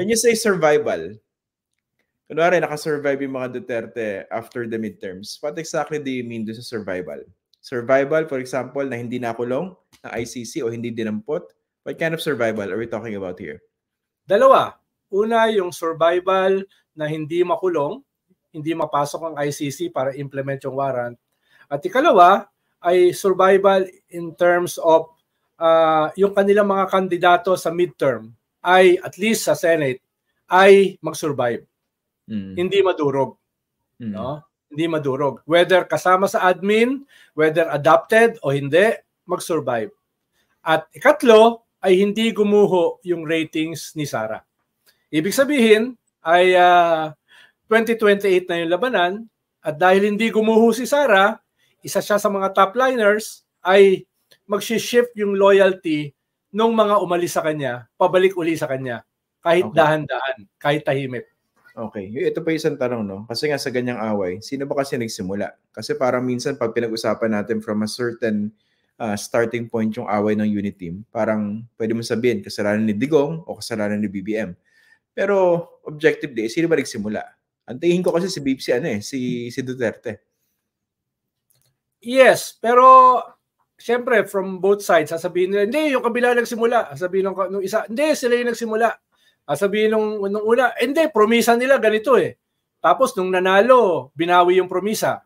When you say survival, kunwari nakasurvive yung mga Duterte after the midterms, what exactly do you mean do sa survival? Survival, for example, na hindi nakulong ng ICC o hindi dinampot? What kind of survival are we talking about here? Dalawa. Una, yung survival na hindi makulong, hindi mapasok ang ICC para implement yung warrant. At ikalawa, ay survival in terms of uh, yung kanilang mga kandidato sa midterm ay at least sa Senate ay mag-survive. Mm. Hindi madurog. Mm. No? Hindi madurog. Whether kasama sa admin, whether adopted o hindi, mag-survive. At ikatlo ay hindi gumuho yung ratings ni Sara. Ibig sabihin ay uh, ah, 2028 na yung labanan at dahil hindi gumuho si Sara, isa siya sa mga top liners ay mag-shift yung loyalty nung mga umalis sa kanya, pabalik uli sa kanya. Kahit okay. dahan-dahan, kahit tahimik. Okay. Ito pa isang tanong, no? Kasi nga sa ganyang away, sino ba kasi nagsimula? Kasi parang minsan pag pinag-usapan natin from a certain uh, starting point yung away ng unit team, parang pwede mo sabihin kasalanan ni Digong o kasalanan ni BBM. Pero objectively, sino ba nagsimula? Ang tingin ko kasi si BBC ano eh, si, si Duterte. Yes, pero syempre from both sides, sasabihin nila, hindi, yung kabila nagsimula. Sasabihin ng, ng isa, hindi, sila yung nagsimula. Sabihin nung, nung una, hindi, promisa nila ganito eh. Tapos nung nanalo, binawi yung promisa.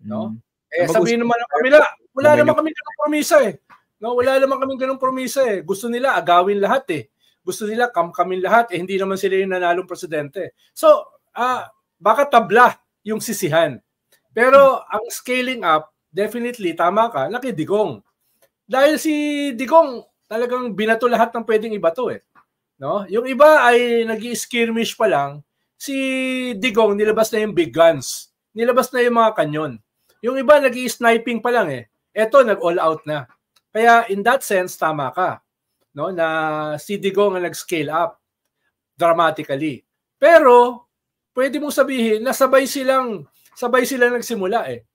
No? Mm. Eh, sabihin naman ng kamila, wala naman kami ganung promisa eh. No, wala naman kami ganung promisa eh. Gusto nila agawin lahat eh. Gusto nila kam kami lahat eh. Hindi naman sila yung nanalong presidente. So, ah, uh, baka tabla yung sisihan. Pero ang scaling up, definitely tama ka, laki Digong. Dahil si Digong talagang binato lahat ng pwedeng ibato eh. No? Yung iba ay nag skirmish pa lang. Si Digong nilabas na yung big guns. Nilabas na yung mga kanyon. Yung iba nag sniping pa lang eh. Eto nag-all out na. Kaya in that sense tama ka. No? Na si Digong ang nag-scale up dramatically. Pero pwede mong sabihin na sabay silang sabay silang nagsimula eh.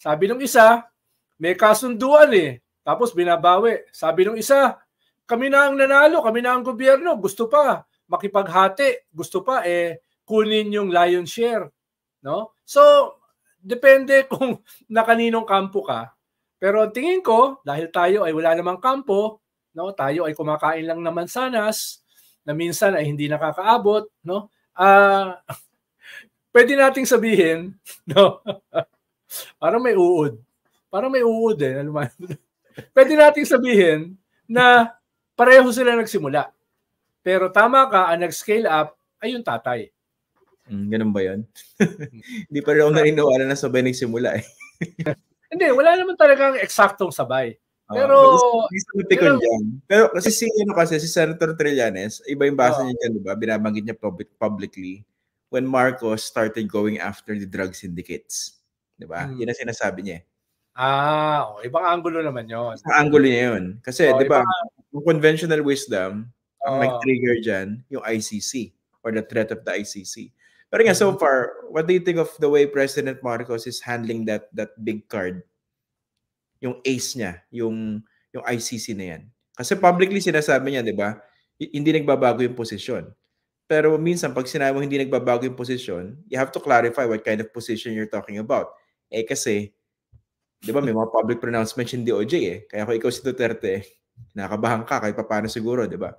Sabi ng isa, may kasunduan eh. Tapos binabawi. Sabi ng isa, kami na ang nanalo, kami na ang gobyerno, gusto pa makipaghati, gusto pa eh kunin yung lion share, no? So, depende kung na kaninong kampo ka. Pero tingin ko, dahil tayo ay wala namang kampo, no? Tayo ay kumakain lang naman sanas, na minsan ay hindi nakakaabot, no? Ah, uh, pwede nating sabihin, no? Parang may uod. Parang may uod eh. Alam mo? pwede nating sabihin na pareho sila nagsimula. Pero tama ka, ang nag-scale up ay yung tatay. Mm, ganun ba yun? Hindi pa rin ako naniniwala na sabay nagsimula eh. Hindi, wala naman talagang eksaktong sabay. Pero, uh, pero, dyan. pero kasi si, ano kasi, si Senator Trillanes, iba yung basa uh, niya dyan, di ba? Binabanggit niya public, publicly when Marcos started going after the drug syndicates. Di ba? Hmm. Yun ang sinasabi niya. Ah, oh, ibang angulo naman yon. Sa angulo niya yun. Kasi, oh, di ba, yung conventional wisdom, ang oh. nag-trigger dyan, yung ICC or the threat of the ICC. Pero nga, so mm-hmm. far, what do you think of the way President Marcos is handling that that big card? Yung ace niya, yung yung ICC na yan. Kasi publicly sinasabi niya, di ba, hindi nagbabago yung posisyon. Pero minsan, pag sinabi mo hindi nagbabago yung posisyon, you have to clarify what kind of position you're talking about. Eh kasi, di ba, may mga public pronouncements yung DOJ eh. Kaya kung ikaw si Duterte, Nakabahan ka kahit paano siguro, di ba?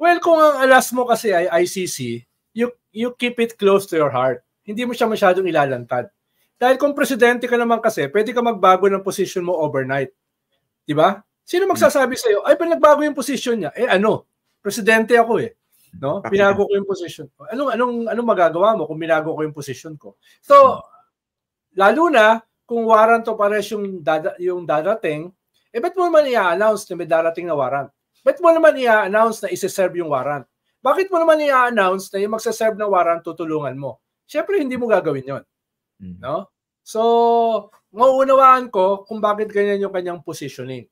Well, kung ang alas mo kasi ay ICC, you, you keep it close to your heart. Hindi mo siya masyadong ilalantad. Dahil kung presidente ka naman kasi, pwede ka magbago ng position mo overnight. Di ba? Sino magsasabi sa iyo, ay, pa nagbago yung position niya? Eh ano? Presidente ako eh. No? Pinago ko yung position ko. Anong anong anong magagawa mo kung binago ko yung position ko? So, lalo na kung warrant of arrest yung dada, yung dadating, eh, ba't mo naman i-announce na may darating na warrant? Ba't mo naman i-announce na isi-serve yung warrant? Bakit mo naman i-announce na yung magsa-serve ng warrant tutulungan mo? Siyempre, hindi mo gagawin yon. Mm. No? So, mauunawaan ko kung bakit ganyan yung kanyang positioning.